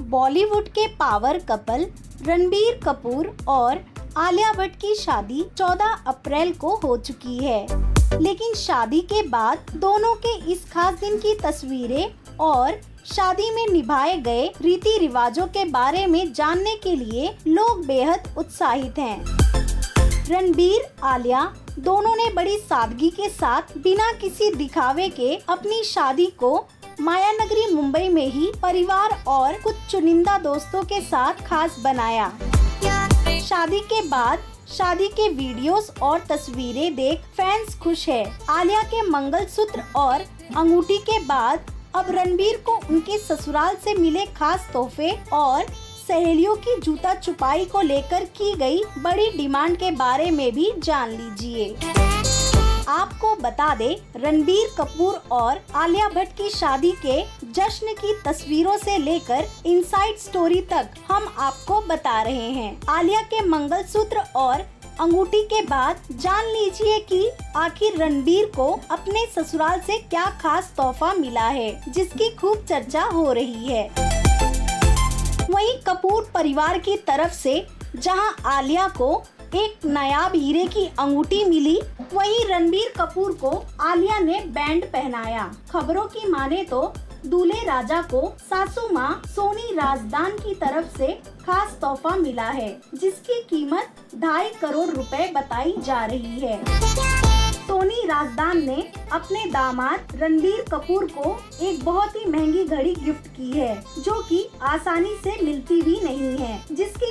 बॉलीवुड के power couple Ranbir Kapoor और आलिया भट्ट की शादी 14 अप्रैल को हो चुकी है लेकिन शादी के बाद दोनों के इस खास दिन की तस्वीरें और शादी में निभाए गए रीति रिवाजों के बारे में जानने के लिए लोग बेहद उत्साहित हैं। रणबीर, आलिया दोनों ने बड़ी सादगी के साथ बिना किसी दिखावे के अपनी शादी को माया नगरी मुंबई में ही परिवार और कुछ चुनिंदा दोस्तों के साथ खास बनाया। शादी के बाद शादी के वीडियोस और तस्वीरें देख फैंस खुश है। आलिया के मंगलसूत्र और अंगूठी के बाद अब रणबीर को उनके ससुराल से मिले खास तोहफे और सहेलियों की जूता छुपाई को लेकर की गई बड़ी डिमांड के बारे में भी जान लीजिए। आपको बता दे, रणबीर कपूर और आलिया भट्ट की शादी के जश्न की तस्वीरों से लेकर इनसाइड स्टोरी तक हम आपको बता रहे हैं। आलिया के मंगलसूत्र और अंगूठी के बाद जान लीजिए कि आखिर रणबीर को अपने ससुराल से क्या खास तोहफा मिला है, जिसकी खूब चर्चा हो रही है। वहीं कपूर परिवार की तरफ़ से, जहाँ आलिया को एक नायाब हीरे की अंगूठी मिली, वहीं रणबीर कपूर को आलिया ने बैंड पहनाया। खबरों की माने तो दूल्हे राजा को सासू माँ सोनी राजदान की तरफ़ से खास तोहफा मिला है, जिसकी कीमत ढाई करोड़ रुपए बताई जा रही है। सोनी राजदान ने अपने दामाद रणबीर कपूर को एक बहुत ही महँगी घड़ी गिफ्ट की है, जो कि आसानी से मिलती भी नहीं है, जिसकी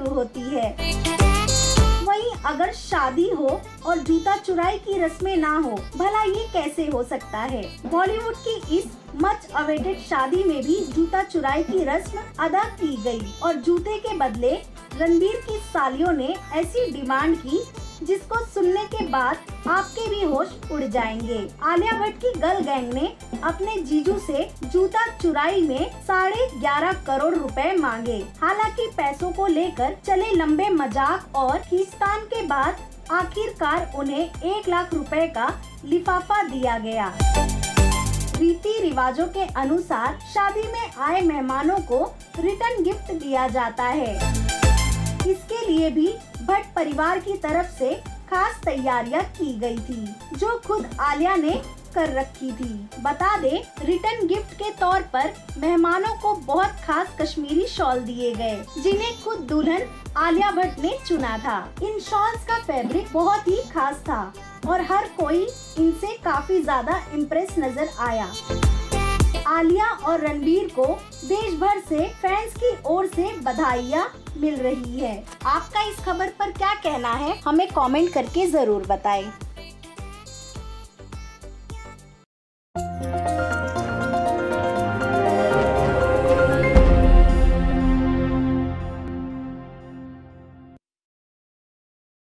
शुरू होती है। वहीं अगर शादी हो और जूता चुराई की रस्में ना हो, भला ये कैसे हो सकता है? बॉलीवुड की इस मच अवेटेड शादी में भी जूता चुराई की रस्म अदा की गई और जूते के बदले रणबीर की सालियों ने ऐसी डिमांड की जिसको सुनने के बाद आपके भी होश उड़ जाएँगे। आलिया भट्ट की गर्ल गैंग ने अपने जीजू से जूता चुराई में साढ़े ग्यारह करोड़ रुपए मांगे। हालाँकि पैसों को लेकर चले लंबे मज़ाक और खींचतान के बाद आखिरकार उन्हें एक लाख रुपए का लिफाफा दिया गया। रीति रिवाजों के अनुसार शादी में आए मेहमानों को रिटर्न गिफ्ट दिया जाता है। इसके लिए भी भट्ट परिवार की तरफ़ से खास तैयारियाँ की गई थी, जो खुद आलिया ने कर रखी थी। बता दे, रिटर्न गिफ्ट के तौर पर मेहमानों को बहुत खास कश्मीरी शॉल दिए गए, जिन्हें खुद दुल्हन आलिया भट्ट ने चुना था। इन शॉल्स का फैब्रिक बहुत ही खास था और हर कोई इनसे काफ़ी ज़्यादा इम्प्रेस नज़र आया। आलिया और रणबीर को देश भर से फैंस की ओर से बधाइयाँ मिल रही है आपका इस खबर पर क्या कहना है, हमें कमेंट करके ज़रूर बताएँ।